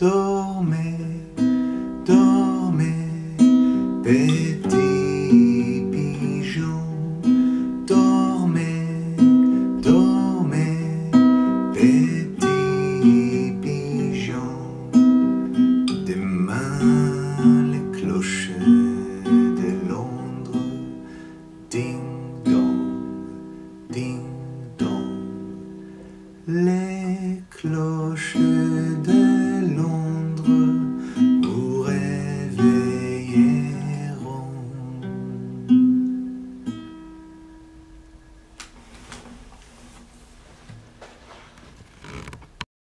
Dormez, dormez, petits pigeons. Dormez, dormez, petits pigeons. Demain, les clochers de Londres. Ding dong, ding dong. Les clochers